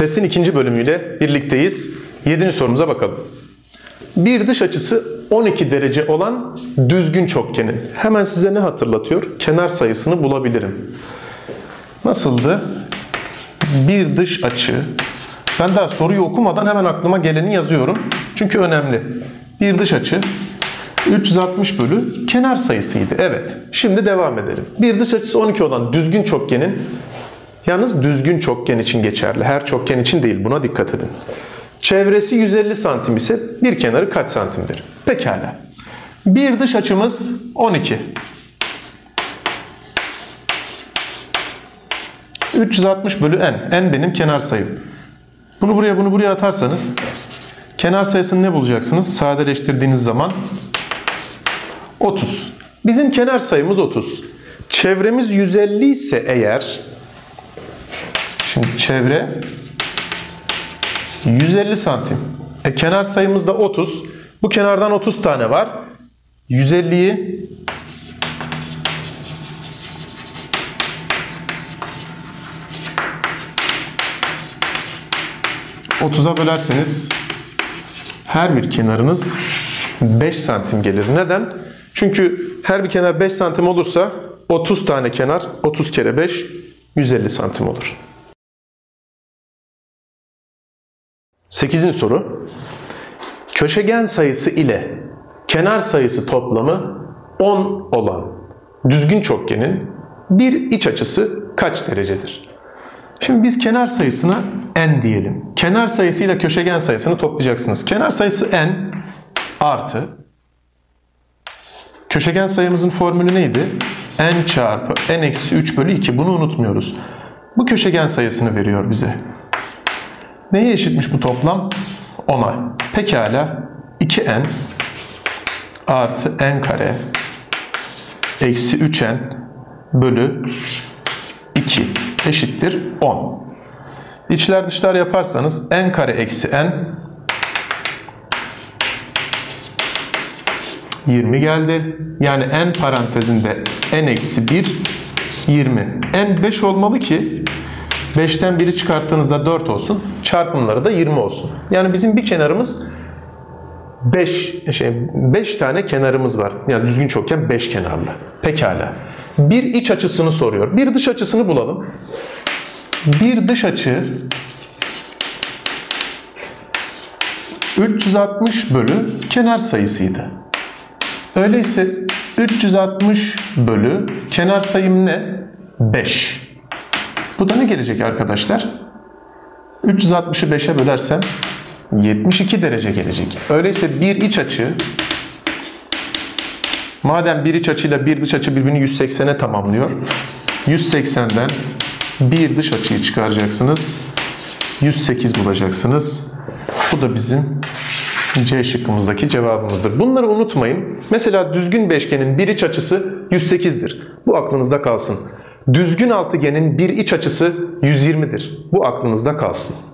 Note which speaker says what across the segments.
Speaker 1: Testin ikinci bölümüyle birlikteyiz. Yedinci sorumuza bakalım. Bir dış açısı 12 derece olan düzgün çokgenin. Hemen size ne hatırlatıyor? Kenar sayısını bulabilirim. Nasıldı? Bir dış açı. Ben daha soruyu okumadan hemen aklıma geleni yazıyorum. Çünkü önemli. Bir dış açı 360 bölü kenar sayısıydı. Evet. Şimdi devam edelim. Bir dış açısı 12 olan düzgün çokgenin yalnız düzgün çokgen için geçerli. Her çokgen için değil. Buna dikkat edin. Çevresi 150 santim ise bir kenarı kaç santimdir? Pekala. Bir dış açımız 12. 360 bölü n. n benim kenar sayım. Bunu buraya bunu buraya atarsanız kenar sayısını ne bulacaksınız? Sadeleştirdiğiniz zaman 30. Bizim kenar sayımız 30. Çevremiz 150 ise eğer şimdi çevre 150 santim. E, kenar sayımız da 30. Bu kenardan 30 tane var. 150'yi 30'a bölerseniz her bir kenarınız 5 santim gelir. Neden? Çünkü her bir kenar 5 santim olursa 30 tane kenar 30 kere 5 150 santim olur. 8. soru. Köşegen sayısı ile kenar sayısı toplamı 10 olan düzgün çokgenin bir iç açısı kaç derecedir? Şimdi biz kenar sayısına n diyelim. Kenar sayısıyla köşegen sayısını toplayacaksınız. Kenar sayısı n artı köşegen sayımızın formülü neydi? n çarpı n eksi 3 bölü 2. Bunu unutmuyoruz. Bu köşegen sayısını veriyor bize. Neye eşitmiş bu toplam? 10'a. Pekala 2n artı n kare eksi 3n bölü 2 eşittir 10. İçler dışlar yaparsanız n kare eksi n 20 geldi. Yani n parantezinde n eksi 1 20. n 5 olmalı ki 5'ten 1'i çıkarttığınızda 4 olsun. Çarpımları da 20 olsun. Yani bizim bir kenarımız 5 şey 5 tane kenarımız var. Yani düzgün çokgen 5 kenarlı. Pekala. Bir iç açısını soruyor. Bir dış açısını bulalım. Bir dış açı 360 bölü kenar sayısıydı. Öyleyse 360 bölü kenar sayım ne? 5. Bu da ne gelecek arkadaşlar? 360'ı 5'e bölersem 72 derece gelecek. Öyleyse bir iç açı madem bir iç açıyla bir dış açı birbirini 180'e tamamlıyor. 180'den bir dış açıyı çıkaracaksınız. 108 bulacaksınız. Bu da bizim C şıkkımızdaki cevabımızdır. Bunları unutmayın. Mesela düzgün beşgenin bir iç açısı 108'dir. Bu aklınızda kalsın. Düzgün altıgenin bir iç açısı 120'dir. Bu aklınızda kalsın.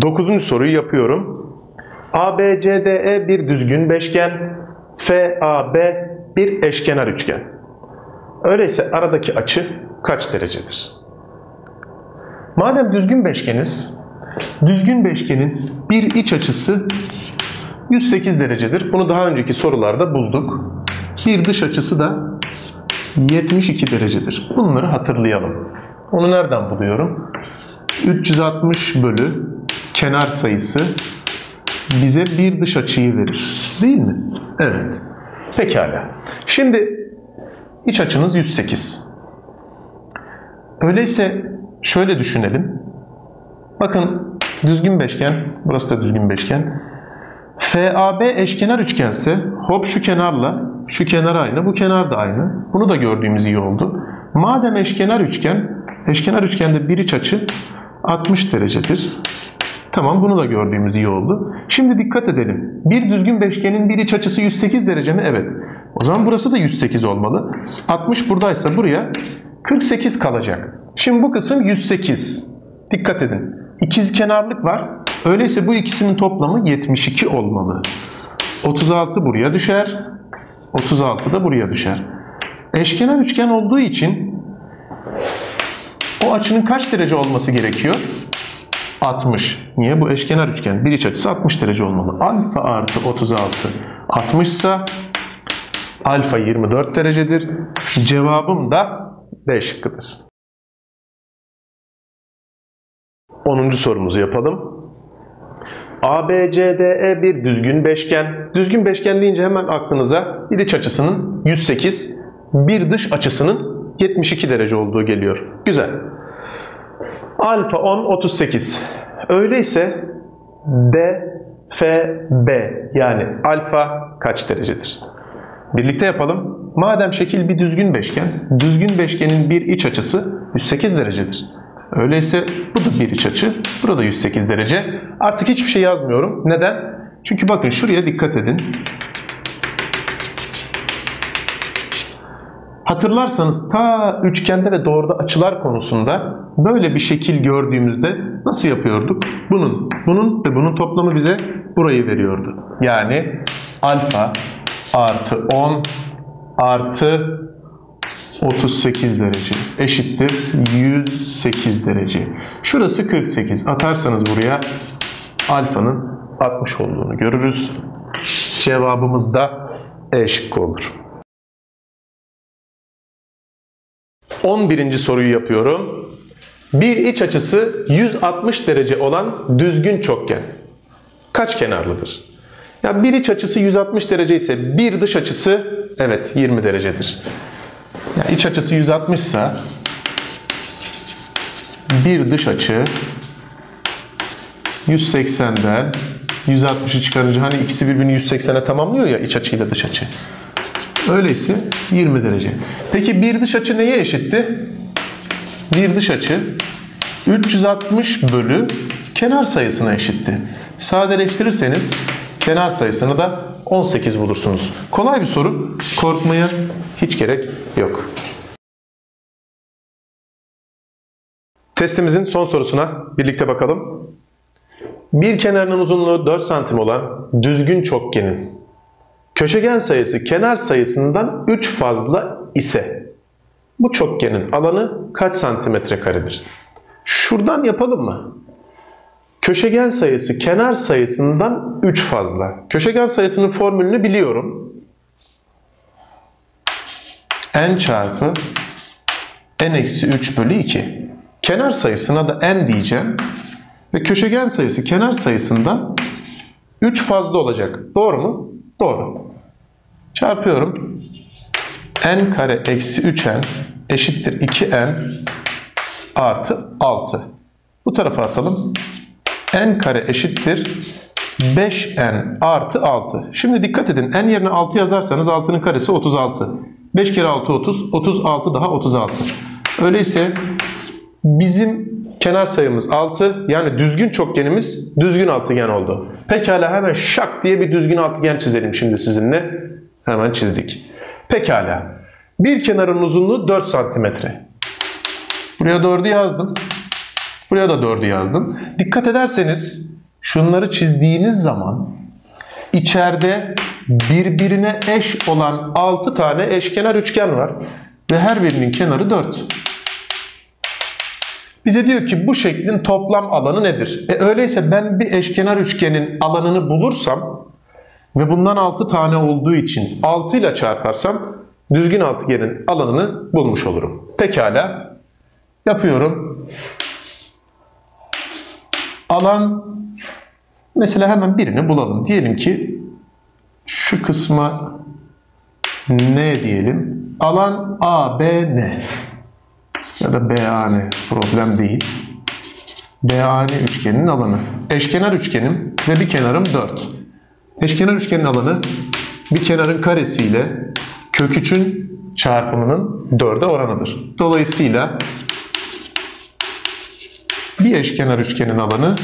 Speaker 1: Dokuzuncu soruyu yapıyorum. ABCDE bir düzgün beşgen, FAB bir eşkenar üçgen. Öyleyse aradaki açı kaç derecedir? Madem düzgün beşgeniz, düzgün beşgenin bir iç açısı 108 derecedir. Bunu daha önceki sorularda bulduk. Bir dış açısı da 72 derecedir. Bunları hatırlayalım. Onu nereden buluyorum? 360 bölü kenar sayısı bize bir dış açıyı verir. Değil mi? Evet. Pekala. Şimdi iç açınız 108. Öyleyse şöyle düşünelim. Bakın düzgün beşgen, burası da düzgün beşgen. FAB eşkenar üçgense hop şu kenarla şu kenar aynı, bu kenar da aynı. Bunu da gördüğümüz iyi oldu. Madem eşkenar üçgen, eşkenar üçgende bir iç açı 60 derecedir. Tamam bunu da gördüğümüz iyi oldu. Şimdi dikkat edelim. Bir düzgün beşgenin bir iç açısı 108 derece mi? Evet. O zaman burası da 108 olmalı. 60 buradaysa buraya 48 kalacak. Şimdi bu kısım 108. Dikkat edin. İkiz kenarlık var. Öyleyse bu ikisinin toplamı 72 olmalı. 36 buraya düşer. 36 da buraya düşer. Eşkenar üçgen olduğu için O açının kaç derece olması gerekiyor? 60. Niye? Bu eşkenar üçgen. Bir iç açısı 60 derece olmalı. Alfa artı 36 60 ise alfa 24 derecedir. Cevabım da B şıkkıdır. 10. sorumuzu yapalım. ABCDE bir düzgün beşgen. Düzgün beşgen deyince hemen aklınıza bir iç açısının 108, bir dış açısının 72 derece olduğu geliyor. Güzel. Alfa 10, 38. Öyleyse D, F, B yani alfa kaç derecedir? Birlikte yapalım. Madem şekil bir düzgün beşgen, düzgün beşgenin bir iç açısı 108 derecedir. Öyleyse bu da bir iç açı, burada 108 derece. Artık hiçbir şey yazmıyorum. Neden? Çünkü bakın şuraya dikkat edin. Hatırlarsanız ta üçgende ve doğruda açılar konusunda böyle bir şekil gördüğümüzde nasıl yapıyorduk? Bunun, bunun ve bunun toplamı bize burayı veriyordu. Yani alfa artı 10 artı 38 derece eşittir 108 derece. Şurası 48. Atarsanız buraya alfanın 60 olduğunu görürüz. Cevabımız da E şıkkı olur. 11. soruyu yapıyorum. Bir iç açısı 160 derece olan düzgün çokgen kaç kenarlıdır? Ya bir iç açısı 160 derece ise bir dış açısı evet 20 derecedir. Ya iç açısı 160 ise bir dış açı 180'den 160'ı çıkarınca hani ikisi birbirini 180'e tamamlıyor ya iç açıyla dış açı. Öyleyse 20 derece. Peki bir dış açı neye eşitti? Bir dış açı 360 bölü kenar sayısına eşitti. Sadeleştirirseniz kenar sayısını da 18 bulursunuz. Kolay bir soru. Korkmaya hiç gerek yok. Testimizin son sorusuna birlikte bakalım. Bir kenarının uzunluğu 4 santim olan düzgün çokgenin köşegen sayısı kenar sayısından 3 fazla ise bu çokgenin alanı kaç santimetre karedir? Şuradan yapalım mı? Köşegen sayısı kenar sayısından 3 fazla. Köşegen sayısının formülünü biliyorum. n çarpı n eksi 3 bölü 2. Kenar sayısına da n diyeceğim. Ve köşegen sayısı kenar sayısından 3 fazla olacak. Doğru mu? Doğru. Çarpıyorum. n kare eksi 3n eşittir 2n artı 6. Bu tarafa atalım. N kare eşittir 5n artı 6. Şimdi dikkat edin. n yerine 6 yazarsanız 6'nın karesi 36. 5 kere 6 30. 36 daha 36. Öyleyse bizim kenar sayımız 6. Yani düzgün çokgenimiz düzgün altıgen oldu. Pekala hemen şak diye bir düzgün altıgen çizelim şimdi sizinle. Hemen çizdik. Pekala. Bir kenarın uzunluğu 4 santimetre. Buraya 4'ü yazdım. Buraya da 4'ü yazdım. Dikkat ederseniz şunları çizdiğiniz zaman içeride birbirine eş olan 6 tane eşkenar üçgen var. Ve her birinin kenarı 4. Bize diyor ki bu şeklin toplam alanı nedir? E öyleyse ben bir eşkenar üçgenin alanını bulursam ve bundan 6 tane olduğu için 6 ile çarparsam düzgün altıgenin alanını bulmuş olurum. Pekala. Yapıyorum. Alan mesela hemen birini bulalım. Diyelim ki şu kısma ne diyelim? Alan A, B, N. Ya da B, A, N. Problem değil. B, A, N üçgeninin alanı. Eşkenar üçgenim ve bir kenarım 4. Eşkenar üçgenin alanı bir kenarın karesiyle kök 3'ün çarpımının 4'e oranıdır. Dolayısıyla bir eşkenar üçgenin alanı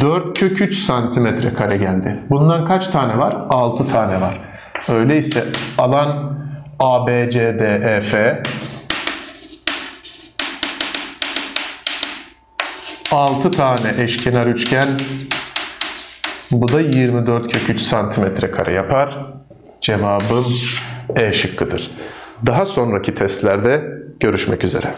Speaker 1: 4 kök 3 santimetre kare geldi. Bundan kaç tane var? 6 tane var. Öyleyse alan ABCDEF 6 tane eşkenar üçgen bu da 24 kök 3 santimetre kare yapar. Cevabım E şıkkıdır. Daha sonraki testlerde görüşmek üzere.